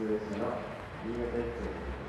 US の新潟駅をお送りします。